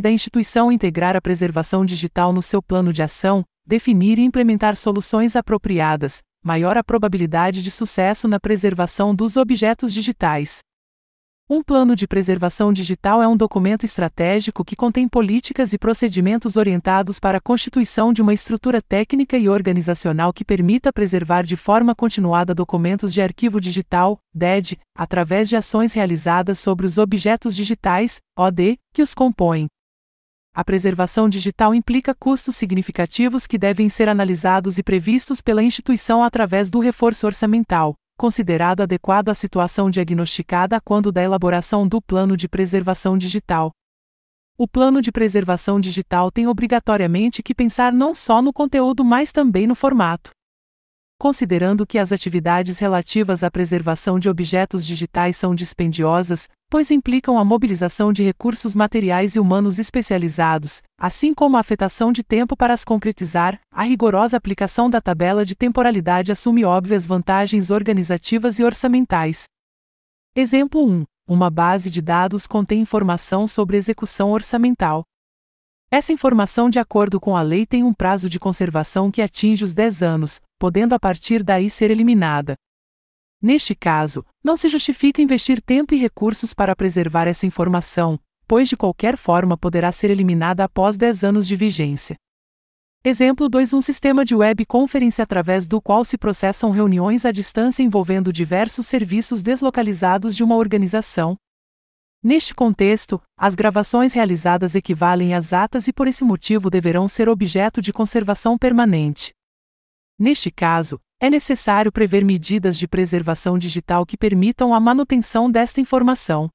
da instituição integrar a preservação digital no seu plano de ação, definir e implementar soluções apropriadas, maior a probabilidade de sucesso na preservação dos objetos digitais. Um plano de preservação digital é um documento estratégico que contém políticas e procedimentos orientados para a constituição de uma estrutura técnica e organizacional que permita preservar de forma continuada documentos de arquivo digital, DED, através de ações realizadas sobre os objetos digitais, OD, que os compõem. A preservação digital implica custos significativos que devem ser analisados e previstos pela instituição através do reforço orçamental considerado adequado à situação diagnosticada quando da elaboração do plano de preservação digital. O plano de preservação digital tem obrigatoriamente que pensar não só no conteúdo, mas também no formato considerando que as atividades relativas à preservação de objetos digitais são dispendiosas, pois implicam a mobilização de recursos materiais e humanos especializados, assim como a afetação de tempo para as concretizar, a rigorosa aplicação da tabela de temporalidade assume óbvias vantagens organizativas e orçamentais. Exemplo 1. Uma base de dados contém informação sobre execução orçamental. Essa informação, de acordo com a lei, tem um prazo de conservação que atinge os 10 anos, podendo a partir daí ser eliminada. Neste caso, não se justifica investir tempo e recursos para preservar essa informação, pois de qualquer forma poderá ser eliminada após 10 anos de vigência. Exemplo 2 Um sistema de web conferência através do qual se processam reuniões à distância envolvendo diversos serviços deslocalizados de uma organização, Neste contexto, as gravações realizadas equivalem às atas e por esse motivo deverão ser objeto de conservação permanente. Neste caso, é necessário prever medidas de preservação digital que permitam a manutenção desta informação.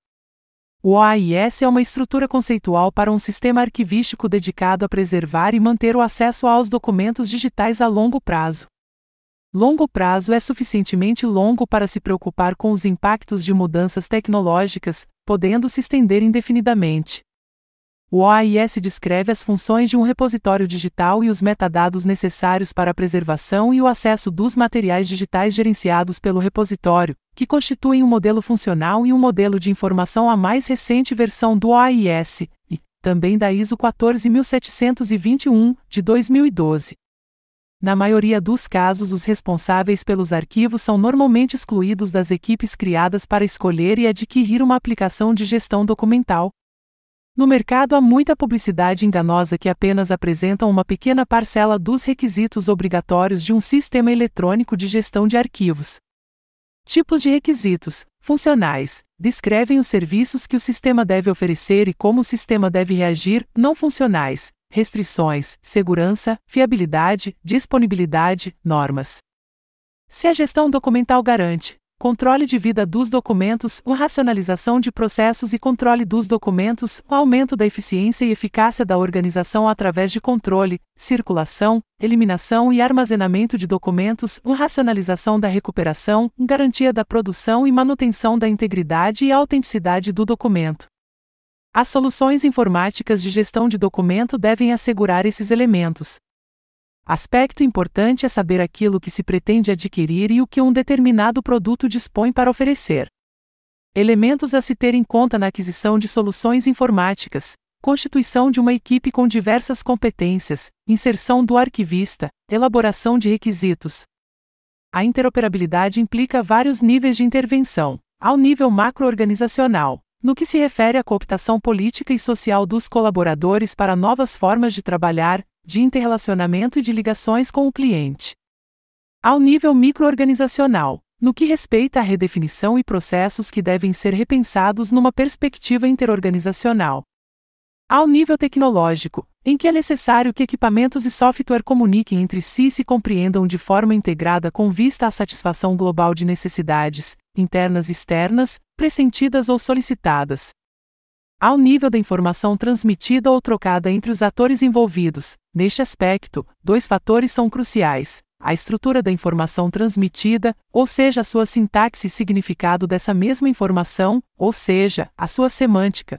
O OAIS é uma estrutura conceitual para um sistema arquivístico dedicado a preservar e manter o acesso aos documentos digitais a longo prazo. Longo prazo é suficientemente longo para se preocupar com os impactos de mudanças tecnológicas, podendo se estender indefinidamente. O OAIS descreve as funções de um repositório digital e os metadados necessários para a preservação e o acesso dos materiais digitais gerenciados pelo repositório, que constituem um modelo funcional e um modelo de informação a mais recente versão do OAIS, e, também da ISO 14721, de 2012. Na maioria dos casos, os responsáveis pelos arquivos são normalmente excluídos das equipes criadas para escolher e adquirir uma aplicação de gestão documental. No mercado há muita publicidade enganosa que apenas apresentam uma pequena parcela dos requisitos obrigatórios de um sistema eletrônico de gestão de arquivos. Tipos de requisitos: funcionais descrevem os serviços que o sistema deve oferecer e como o sistema deve reagir, não funcionais restrições, segurança, fiabilidade, disponibilidade, normas. Se a gestão documental garante controle de vida dos documentos, uma racionalização de processos e controle dos documentos, um aumento da eficiência e eficácia da organização através de controle, circulação, eliminação e armazenamento de documentos, uma racionalização da recuperação, garantia da produção e manutenção da integridade e autenticidade do documento. As soluções informáticas de gestão de documento devem assegurar esses elementos. Aspecto importante é saber aquilo que se pretende adquirir e o que um determinado produto dispõe para oferecer. Elementos a se ter em conta na aquisição de soluções informáticas: constituição de uma equipe com diversas competências, inserção do arquivista, elaboração de requisitos. A interoperabilidade implica vários níveis de intervenção, ao nível macroorganizacional, no que se refere à cooptação política e social dos colaboradores para novas formas de trabalhar, de interrelacionamento e de ligações com o cliente. Ao nível microorganizacional, no que respeita à redefinição e processos que devem ser repensados numa perspectiva interorganizacional. Ao nível tecnológico, em que é necessário que equipamentos e software comuniquem entre si e se compreendam de forma integrada com vista à satisfação global de necessidades, internas e externas, pressentidas ou solicitadas. Ao nível da informação transmitida ou trocada entre os atores envolvidos, neste aspecto, dois fatores são cruciais: a estrutura da informação transmitida, ou seja, a sua sintaxe e significado dessa mesma informação, ou seja, a sua semântica,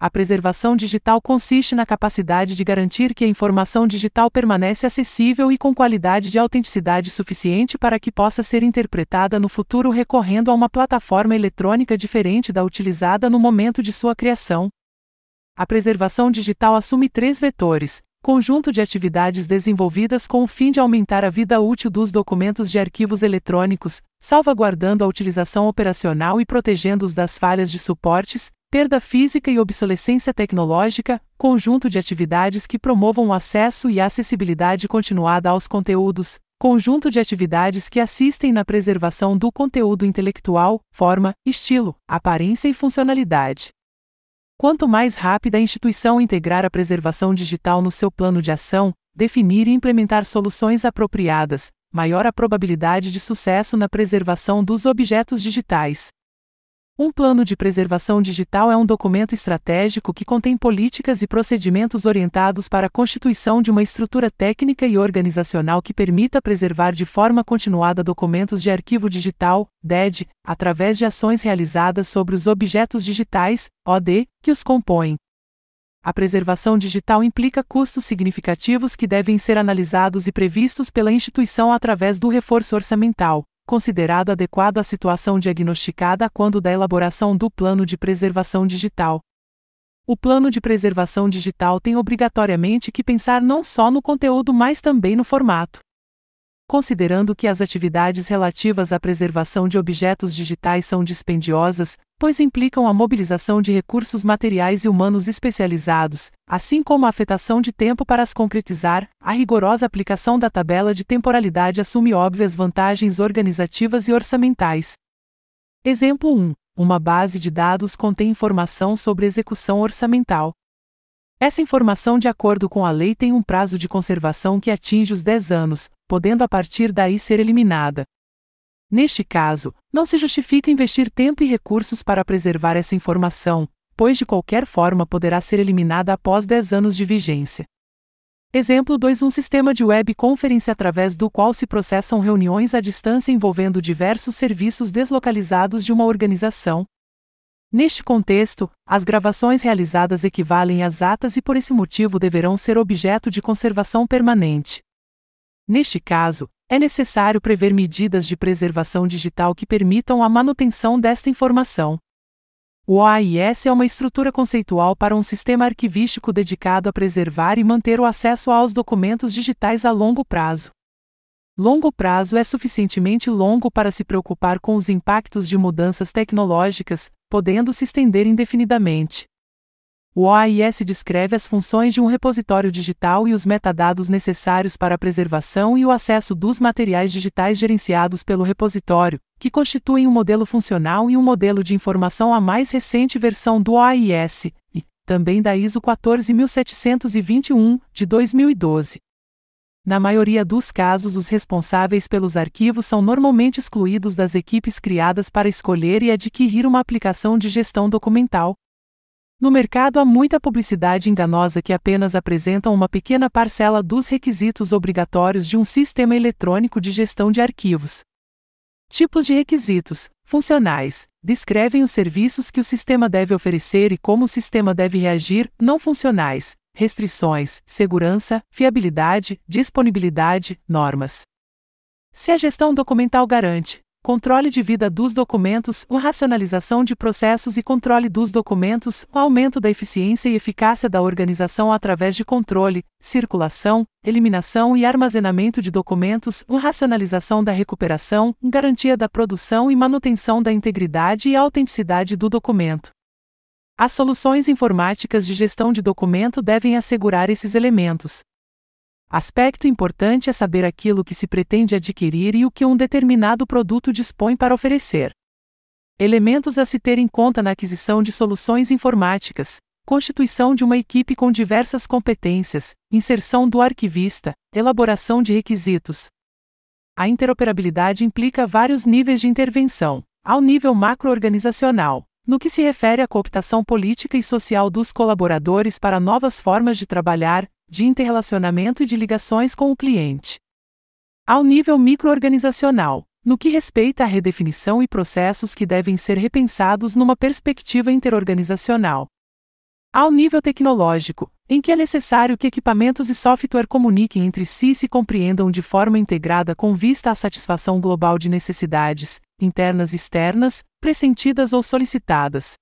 A preservação digital consiste na capacidade de garantir que a informação digital permanece acessível e com qualidade de autenticidade suficiente para que possa ser interpretada no futuro recorrendo a uma plataforma eletrônica diferente da utilizada no momento de sua criação. A preservação digital assume três vetores: conjunto de atividades desenvolvidas com o fim de aumentar a vida útil dos documentos de arquivos eletrônicos, salvaguardando a utilização operacional e protegendo-os das falhas de suportes, perda física e obsolescência tecnológica, conjunto de atividades que promovam o acesso e a acessibilidade continuada aos conteúdos, conjunto de atividades que assistem na preservação do conteúdo intelectual, forma, estilo, aparência e funcionalidade. Quanto mais rápida a instituição integrar a preservação digital no seu plano de ação, definir e implementar soluções apropriadas, maior a probabilidade de sucesso na preservação dos objetos digitais. Um plano de preservação digital é um documento estratégico que contém políticas e procedimentos orientados para a constituição de uma estrutura técnica e organizacional que permita preservar de forma continuada documentos de arquivo digital, DED, através de ações realizadas sobre os objetos digitais, OD, que os compõem. A preservação digital implica custos significativos que devem ser analisados e previstos pela instituição através do reforço orçamental considerado adequado à situação diagnosticada quando da elaboração do plano de preservação digital. O plano de preservação digital tem obrigatoriamente que pensar não só no conteúdo, mas também no formato considerando que as atividades relativas à preservação de objetos digitais são dispendiosas, pois implicam a mobilização de recursos materiais e humanos especializados, assim como a afetação de tempo para as concretizar, a rigorosa aplicação da tabela de temporalidade assume óbvias vantagens organizativas e orçamentais. Exemplo 1. Uma base de dados contém informação sobre execução orçamental. Essa informação, de acordo com a lei, tem um prazo de conservação que atinge os 10 anos, podendo a partir daí ser eliminada. Neste caso, não se justifica investir tempo e recursos para preservar essa informação, pois de qualquer forma poderá ser eliminada após 10 anos de vigência. Exemplo 2 Um sistema de web conferência através do qual se processam reuniões à distância envolvendo diversos serviços deslocalizados de uma organização, Neste contexto, as gravações realizadas equivalem às atas e por esse motivo deverão ser objeto de conservação permanente. Neste caso, é necessário prever medidas de preservação digital que permitam a manutenção desta informação. O OAIS é uma estrutura conceitual para um sistema arquivístico dedicado a preservar e manter o acesso aos documentos digitais a longo prazo. Longo prazo é suficientemente longo para se preocupar com os impactos de mudanças tecnológicas, podendo se estender indefinidamente. O OAIS descreve as funções de um repositório digital e os metadados necessários para a preservação e o acesso dos materiais digitais gerenciados pelo repositório, que constituem um modelo funcional e um modelo de informação a mais recente versão do OAIS, e, também da ISO 14721, de 2012. Na maioria dos casos, os responsáveis pelos arquivos são normalmente excluídos das equipes criadas para escolher e adquirir uma aplicação de gestão documental. No mercado há muita publicidade enganosa que apenas apresentam uma pequena parcela dos requisitos obrigatórios de um sistema eletrônico de gestão de arquivos. Tipos de requisitos: funcionais descrevem os serviços que o sistema deve oferecer e como o sistema deve reagir, não funcionais restrições, segurança, fiabilidade, disponibilidade, normas. Se a gestão documental garante controle de vida dos documentos, uma racionalização de processos e controle dos documentos, um aumento da eficiência e eficácia da organização através de controle, circulação, eliminação e armazenamento de documentos, uma racionalização da recuperação, garantia da produção e manutenção da integridade e autenticidade do documento. As soluções informáticas de gestão de documento devem assegurar esses elementos. Aspecto importante é saber aquilo que se pretende adquirir e o que um determinado produto dispõe para oferecer. Elementos a se ter em conta na aquisição de soluções informáticas: constituição de uma equipe com diversas competências, inserção do arquivista, elaboração de requisitos. A interoperabilidade implica vários níveis de intervenção, ao nível macroorganizacional, no que se refere à cooptação política e social dos colaboradores para novas formas de trabalhar, de interrelacionamento e de ligações com o cliente. Ao nível microorganizacional, no que respeita à redefinição e processos que devem ser repensados numa perspectiva interorganizacional. Ao nível tecnológico, em que é necessário que equipamentos e software comuniquem entre si e se compreendam de forma integrada com vista à satisfação global de necessidades, internas e externas, pressentidas ou solicitadas.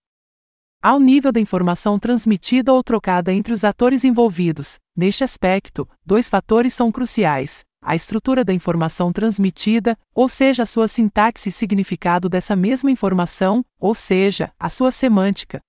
Ao nível da informação transmitida ou trocada entre os atores envolvidos, neste aspecto, dois fatores são cruciais: a estrutura da informação transmitida, ou seja, a sua sintaxe e significado dessa mesma informação, ou seja, a sua semântica,